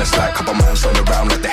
it's like couple months on the round like the